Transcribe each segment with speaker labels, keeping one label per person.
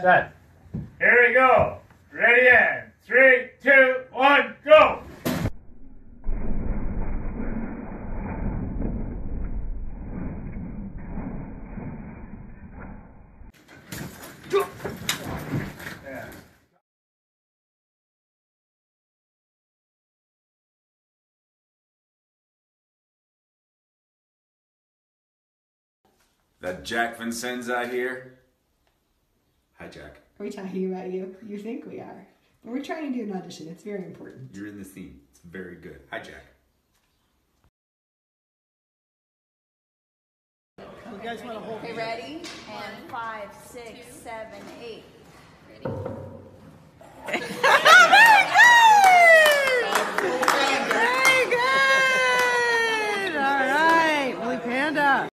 Speaker 1: Set. Here we go. Ready and three, two, one, go.
Speaker 2: That Jack Vincenza here. Hi, Jack.
Speaker 3: Are we talking about you? You think we are. But we're trying to do an audition. It's very important.
Speaker 2: You're in the scene. It's very good. Hi, Jack.
Speaker 4: You guys Okay, ready? And five, six, seven, eight. Ready?
Speaker 5: Very good. All right, Willie Panda.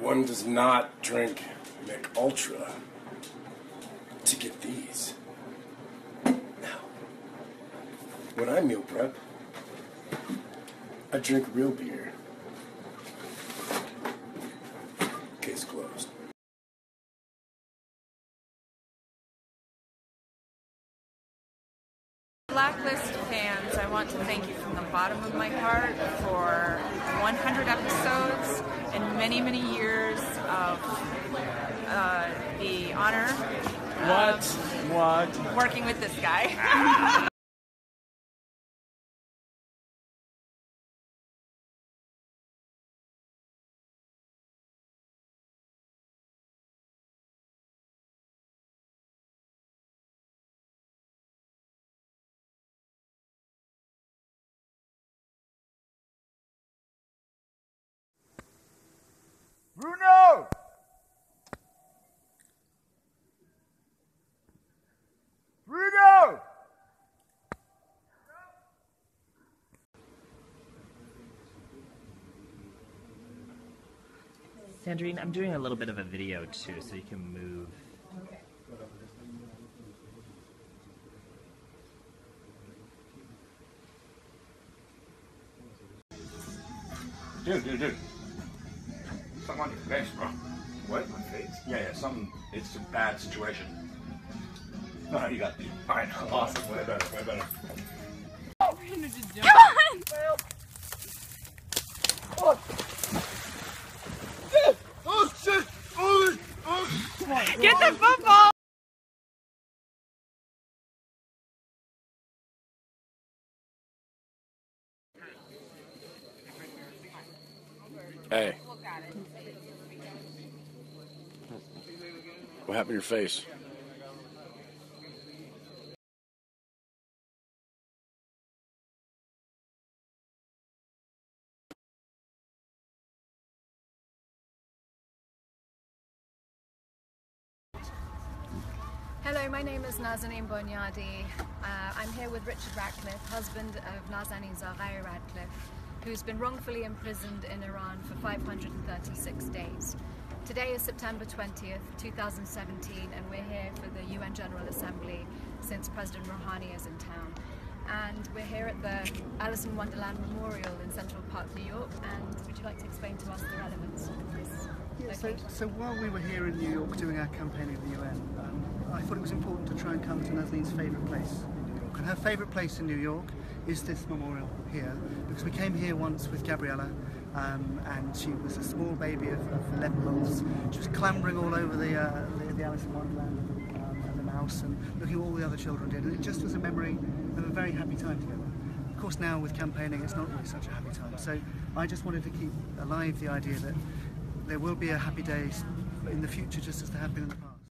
Speaker 6: One does not drink Mich Ultra to get these. Now, when I meal prep, I drink real beer. Case closed.
Speaker 7: Blacklist fans, I want to thank you from the bottom of my heart for 100 episodes and many, many years of uh, the honor
Speaker 1: What? What?
Speaker 7: of working with this guy.
Speaker 8: Sandrine, I'm doing a little bit of a video too, so you can move.
Speaker 9: Dude, dude, dude. Something on your face, bro.
Speaker 2: What? My face?
Speaker 9: Yeah, yeah, something. It's a bad situation. No, no, you got the. Alright, awesome. Way better, way better.
Speaker 7: Get the football!
Speaker 6: Hey. What happened to your face?
Speaker 4: Hello, my name is Nazanin Boniadi. Uh, I'm here with Richard Ratcliffe, husband of Nazanin Zaghari Ratcliffe, who's been wrongfully imprisoned in Iran for 536 days. Today is September 20th, 2017, and we're here for the UN General Assembly since President Rouhani is in town. And we're here at the Alice in Wonderland Memorial in Central Park, New York. And would you like to explain to us the relevance
Speaker 10: Yeah, so, so while we were here in New York doing our campaign of the UN, um, I thought it was important to try and come to Nazanin's favourite place in New York. And her favourite place in New York is this memorial here, because we came here once with Gabriella, um, and she was a small baby of, of 11 months. She was clambering all over the, uh, the, the Alice in Wonderland um, and the mouse, and looking at all the other children did. And it just was a memory of a very happy time together. Of course, now with campaigning, it's not really such a happy time. So I just wanted to keep alive the idea that there will be a happy day in the future, just as there have been in the past.